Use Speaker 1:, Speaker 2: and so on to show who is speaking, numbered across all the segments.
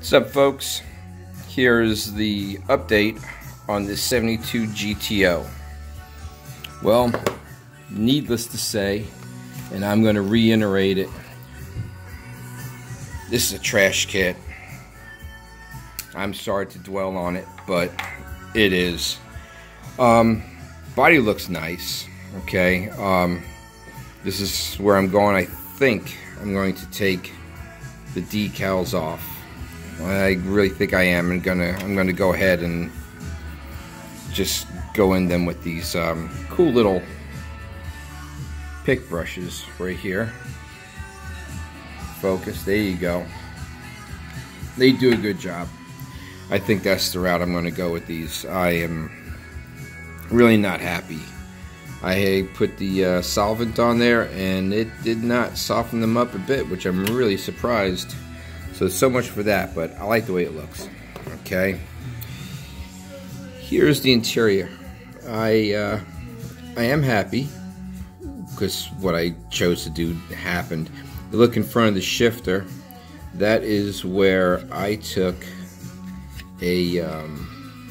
Speaker 1: What's up folks? Here's the update on the 72 GTO. Well, needless to say, and I'm going to reiterate it, this is a trash kit. I'm sorry to dwell on it, but it is. Um, body looks nice, okay? Um, this is where I'm going. I think I'm going to take the decals off I really think I am and gonna I'm gonna go ahead and just go in them with these um, cool little pick brushes right here. Focus. There you go. They do a good job. I think that's the route I'm going to go with these. I am really not happy. I put the uh, solvent on there and it did not soften them up a bit which I'm really surprised so so much for that, but I like the way it looks. Okay. Here's the interior. I uh, I am happy because what I chose to do happened. You look in front of the shifter. That is where I took a um,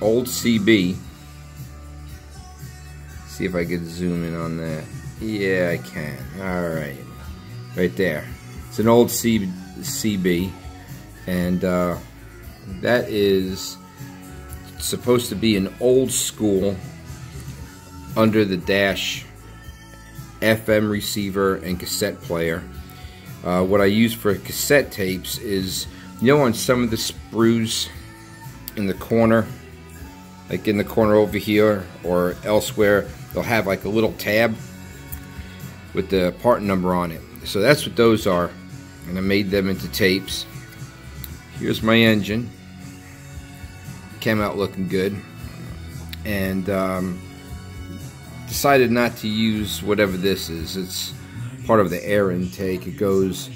Speaker 1: old CB. See if I can zoom in on that. Yeah, I can. All right, right there. It's an old CB CB, and uh, that is supposed to be an old school under the dash FM receiver and cassette player. Uh, what I use for cassette tapes is, you know, on some of the sprues in the corner, like in the corner over here or elsewhere, they'll have like a little tab with the part number on it. So that's what those are and I made them into tapes. Here's my engine. Came out looking good. And um, decided not to use whatever this is. It's part of the air intake. It goes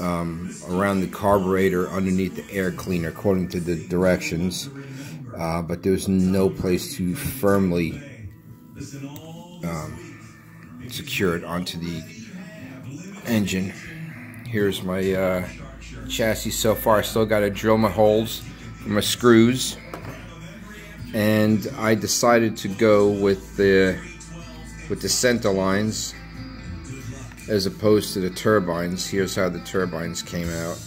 Speaker 1: um, around the carburetor underneath the air cleaner according to the directions. Uh, but there's no place to firmly um, secure it onto the engine here's my uh, chassis so far. I still got to drill my holes for my screws. And I decided to go with the with the center lines as opposed to the turbines. Here's how the turbines came out.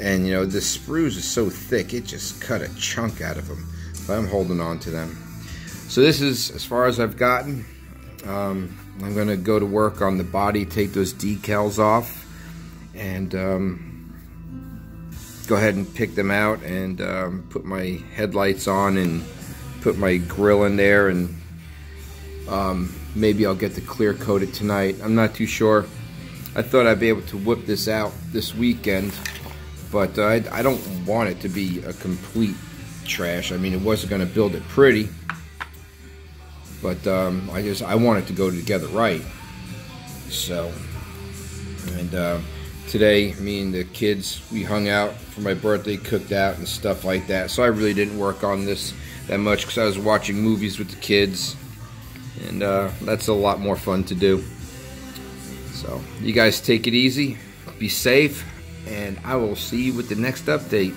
Speaker 1: And you know, the sprues are so thick, it just cut a chunk out of them. But I'm holding on to them. So this is as far as I've gotten. Um, I'm going to go to work on the body, take those decals off, and um, go ahead and pick them out and um, put my headlights on and put my grill in there and um, maybe I'll get the clear coat it tonight. I'm not too sure. I thought I'd be able to whip this out this weekend, but uh, I, I don't want it to be a complete trash. I mean, it wasn't going to build it pretty. But um, I just I want it to go together right. So, and uh, today me and the kids we hung out for my birthday, cooked out and stuff like that. So I really didn't work on this that much because I was watching movies with the kids, and uh, that's a lot more fun to do. So you guys take it easy, be safe, and I will see you with the next update.